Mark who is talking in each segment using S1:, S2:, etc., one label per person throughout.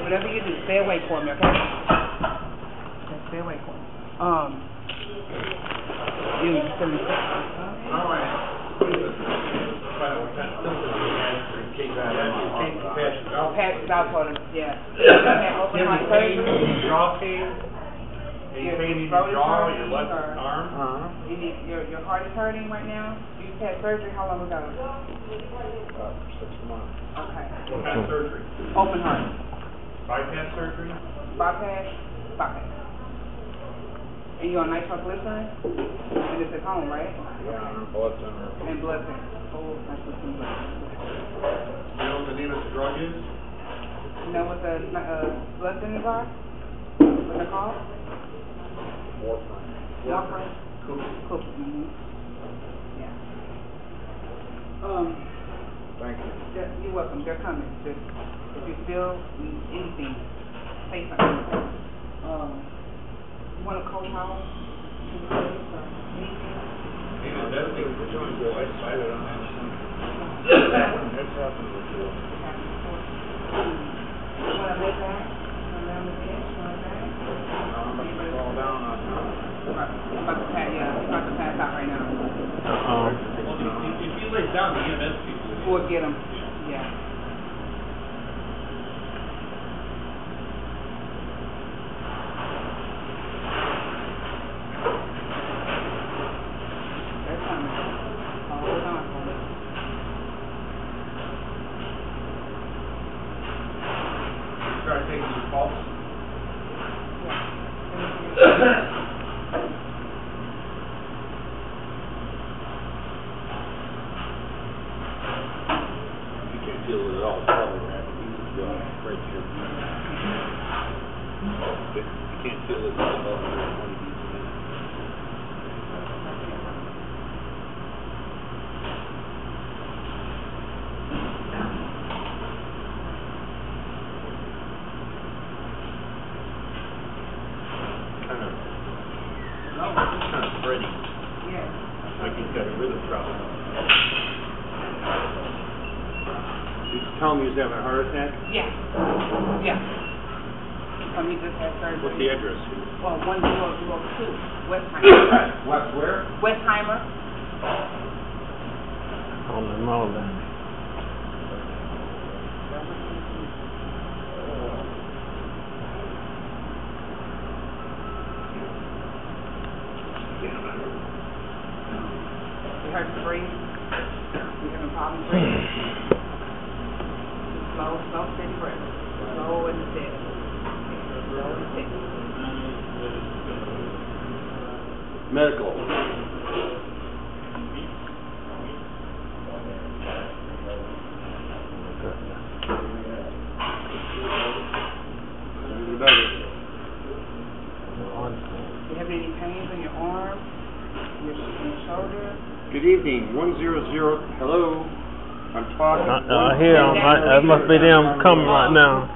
S1: Whatever you do, stay away from me, okay? Okay, Stay away from me. Um, you, you still in Pat, I'll tell him, yeah. Open surgery.
S2: Jaw pain? Any
S1: Your
S2: pain in
S1: throat
S2: your jaw,
S1: hurting,
S2: your left
S1: or-
S2: arm?
S3: Uh-huh.
S1: You need, your, your heart is hurting right now? You had surgery, how long ago?
S3: About six months.
S1: Okay.
S2: What kind of surgery?
S1: Open heart.
S2: Bypass surgery?
S1: Bypass? Bypass. And you on nitroglycerin? And it's at home, right?
S3: Yeah, on blood center.
S1: And blood thinner. Oh, nitroglycerin.
S2: You know what the name of the drug is?
S1: You know what the, uh, blood thinners are? What they're called?
S3: Warfarin.
S1: Warfarin? Cool. Mm-hmm. Yeah. Um,
S3: Thank you.
S1: they're- you're welcome, they're coming, just, if you feel anything, say something. Um, you want a cold towel? Anything?
S2: Name of that thing.
S3: It's happened before.
S1: You wanna lay back? You wanna lay on the bench, you wanna lay?
S3: I'm about to fall down on you.
S1: Right, I'm about to pass, yeah, I'm about to pass out right now.
S4: Um,
S2: Well, if you, if you lay down, the EMS people.
S1: We'll get them, yeah. Hold on.
S2: Start taking your pulse.
S3: You can't feel it at all, it's probably rapid. You just go right here. But you can't feel it at all, it's twenty beats a minute. Kind of, kind of spready,
S1: Yeah.
S3: like he's got a rhythm problem. Did you tell him he was having a heart attack?
S1: Yeah. Yeah. Um, he just had surgery.
S3: What's the address?
S1: Well, one zero zero two, Westheimer.
S3: West where?
S1: Westheimer.
S4: on the northern.
S1: You hurt to breathe? You having problems breathing? Hmm. Slow, slow, steady breath. Slow and steady. Slow and steady.
S3: Medical.
S1: You having any pains in your arm, your, shoulder?
S3: Good evening, one zero zero, hello, I'm talking.
S4: Uh, uh, I, I hear 'em. I, that must be them coming right now.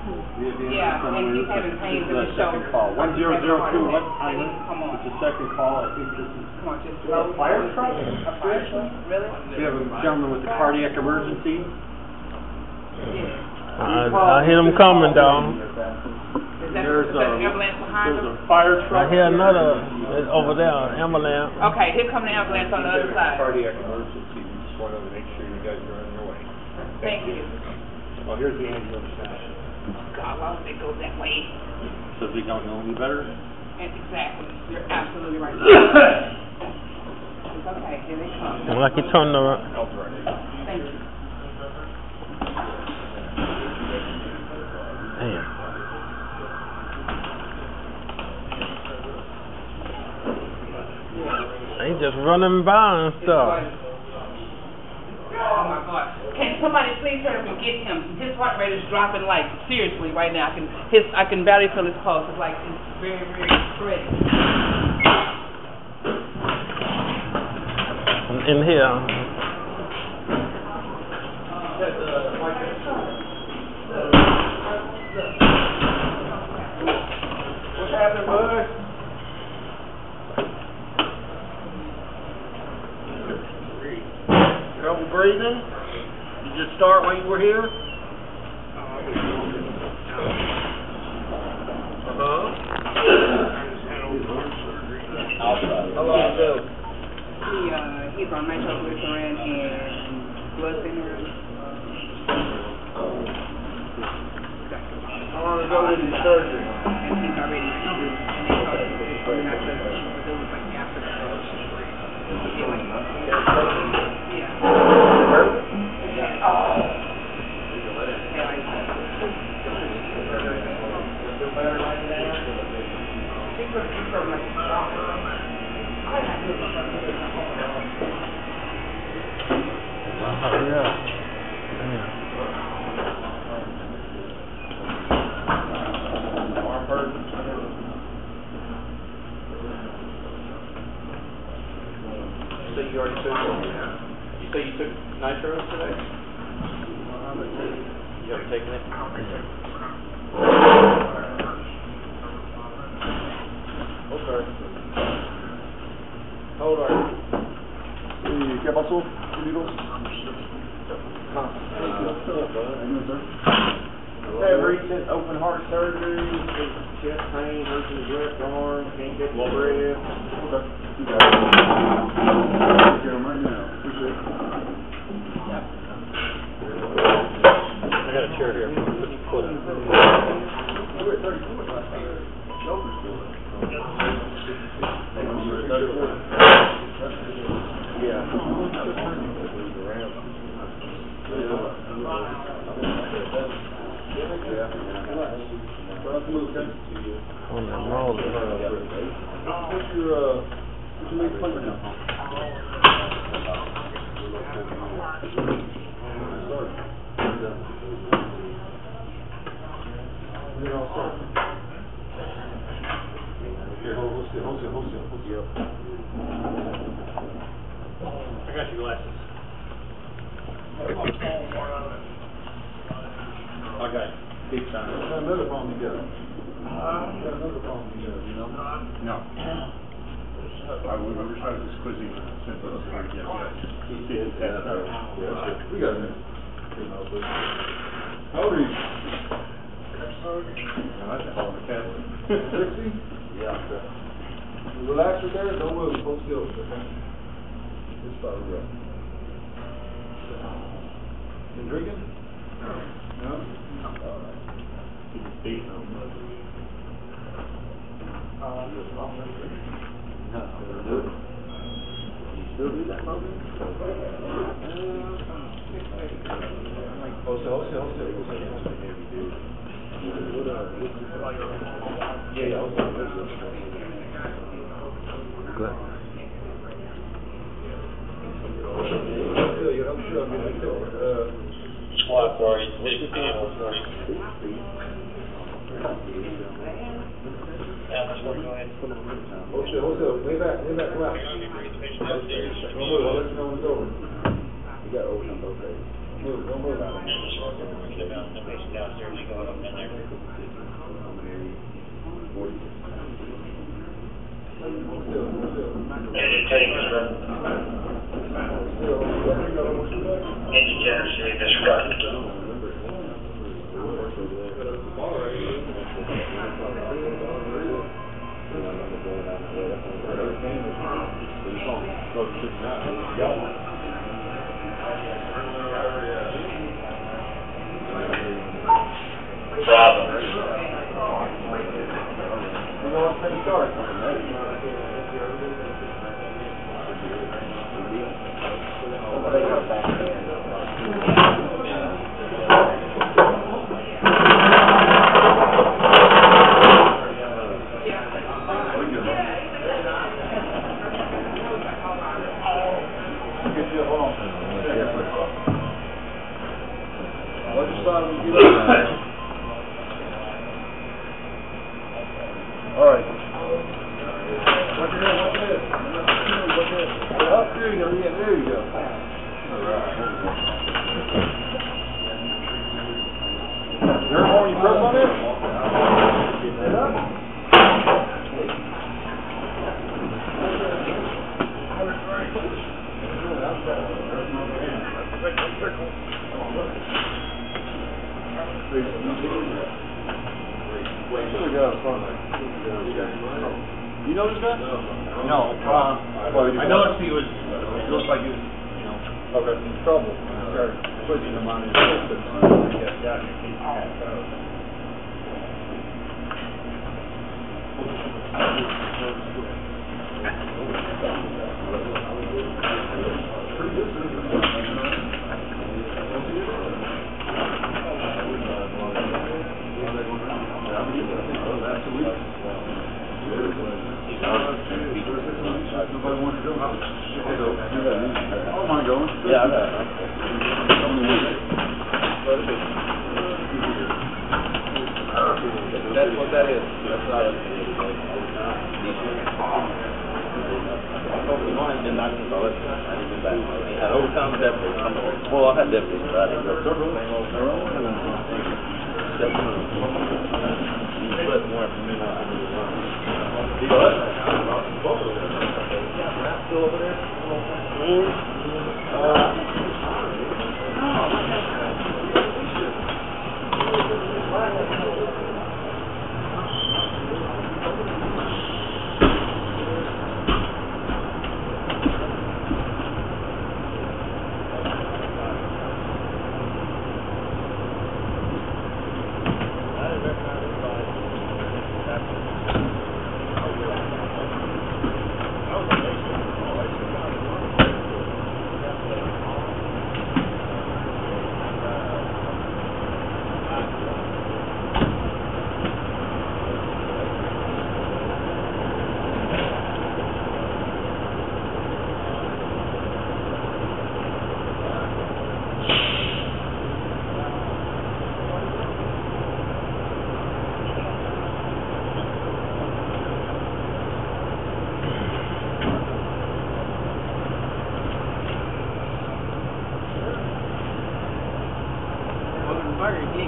S1: Yeah, and he's having pains in his shoulder.
S3: Second call, one zero zero two, what,
S1: I need to come on.
S3: it's the second call, I think this is,
S1: Come on, just.
S3: A fire truck?
S1: A fire truck? Really?
S3: we have a gentleman with a cardiac emergency.
S1: Yeah.
S4: I, I hear them coming, dog.
S1: Is that,
S3: There's
S1: is that
S3: a,
S1: an ambulance behind
S3: there's
S1: him?
S3: a fire truck.
S4: I hear another it's over there, an ambulance.
S1: Okay, here come the ambulance on the other side.
S3: Cardiac emergency, we just wanted to make sure you guys are on your way.
S1: Thank you.
S3: Well, here's the ambulance now.
S1: God, why would they go that way?
S3: Says we don't know any better.
S1: And Exactly, you're absolutely right. It's okay, here they come.
S4: Like you turned around.
S3: Health director.
S1: Thank you.
S4: Damn. They just running by and stuff.
S1: Oh my God. Can somebody please hurry up and get him? His heart rate is dropping like seriously right now. I can his I can barely feel his pulse. It's like it's very, very steady.
S4: In here.
S3: What's happening, bud? Breathing? You just start when you were here? Uh-huh. How long ago?
S1: He, uh, he's on nitroglycerin and blood thinners.
S3: How long ago did surgery?
S1: And he's already treated, and they started to do it, not just, but it was like after the surgery. Yeah. Yeah, like, He put, he put like,
S4: Oh, yeah. Damn.
S3: Arm hurt. You you already took, you say you took nitro today? You already taken it? Okay. How old are you?
S5: Qué pasó, queridos?
S3: Had recent open heart surgery, chest pain, hurts his left arm, can't get the breath.
S5: Okay. You got it. Take him right now. Appreciate it.
S3: I got a chair here. Put your foot up.
S5: You were at 34 last time. Shoulder's good. You were at 34.
S3: Yeah.
S5: Yeah. Well, let's move, okay?
S4: The roller.
S5: What's your, uh, what's your main appointment now?
S2: I got
S3: big time.
S5: Got another problem you got. Got another problem you got, you know?
S2: No. I would, I wish I was quizzing since I was trying to get that.
S5: We got a minute. How old are you?
S2: Now, that's a hell of a Catholic.
S5: Sixty?
S3: Yeah.
S5: Relax right there, don't move, hold still, okay? Just follow up. Been drinking? No? All right.
S3: Still do
S5: kill it.
S6: Squad party, big deal. Yeah, that's what
S5: hold still, way back, way back, out. Don't move, I'll let you know when it's over. You got open both days. Move, don't move out of here.
S6: Get out, nobody's downstairs, Engine taking, sir.
S5: Hold still, hold still. You got what you got?
S6: Engine tender, city disregarded. Bravo.
S5: You know what's been started? Get you, hold on. What's the side we get up? All right. What's your name? What's this? What's this? Up, there you go, yeah, there you go. All right. Is there more you press on it? Get it up.
S3: You this guy?
S6: No, uh,
S3: Well, you
S6: I noticed he was, it looked like he was, you know,
S3: Okay.
S6: in trouble. Started putting him on his system, I guess, down in case he passed out.
S3: Nobody wants to go. I don't mind going.
S6: Yeah, I know. That's what that is, that's not a. Had overtime deputies, well, I had deputies, but I didn't go. But more from me, Still over there?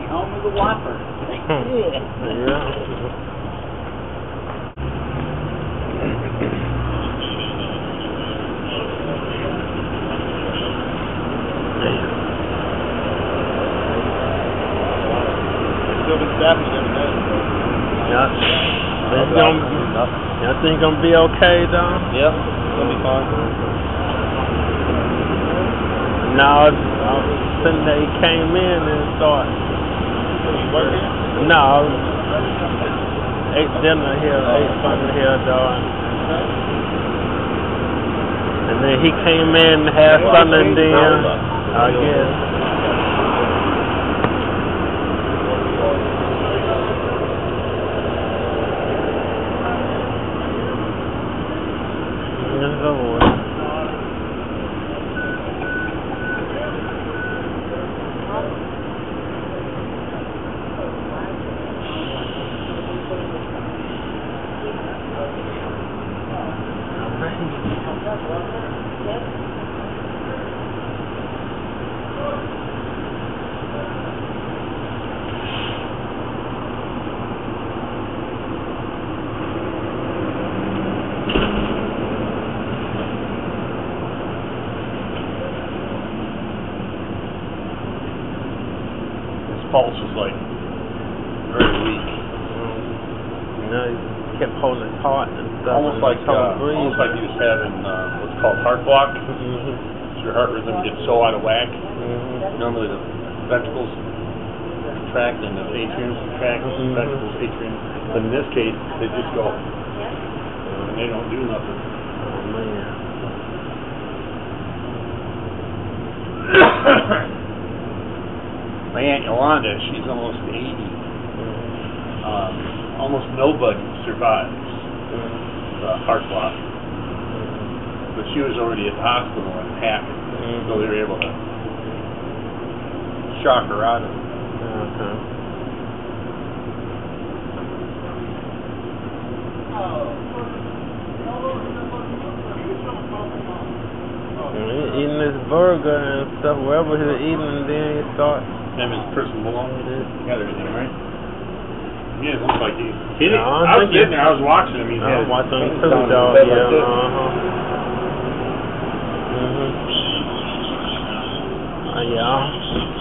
S7: Home with a whopper.
S4: yeah.
S6: Still been staffing every day.
S4: Yeah. Think gonna, I think gonna be okay though.
S6: Yep, gonna be fine.
S4: No, I was sitting there, he came in and started.
S6: You working?
S4: No, ate dinner here, ate something here though. And, and then he came in and had something then, I guess. Yes, Lord.
S3: His pulse was like very weak.
S4: You know, he kept holding his heart and stuff.
S3: Almost
S4: and
S3: like,
S4: trouble
S3: uh, almost like he
S4: breathing.
S3: was having, uh, what's called heart block.
S4: Mhm.
S3: Your heart rhythm gets so out of whack.
S4: Mhm.
S3: Normally the ventricles contract and the atrium contracts,
S4: Mhm.
S3: ventricles, atrium. But in this case, they just go. And they don't do nothing.
S4: Oh man.
S3: My aunt Yolanda, she's almost eighty. Um, almost nobody survives the heart block. She was already at the hospital when it happened, so they were able to shock her out of it.
S4: Uh-huh. And eating this burger and stuff, wherever he's eating, and then he start.
S3: Him and Chris Malone, got everything right. Yeah, it looks like he. he
S4: No, I
S3: I was sitting there, I was watching him. He
S4: I was watching him
S3: his
S4: too, dog. Yeah.
S3: like.
S4: Uh-huh. Yeah.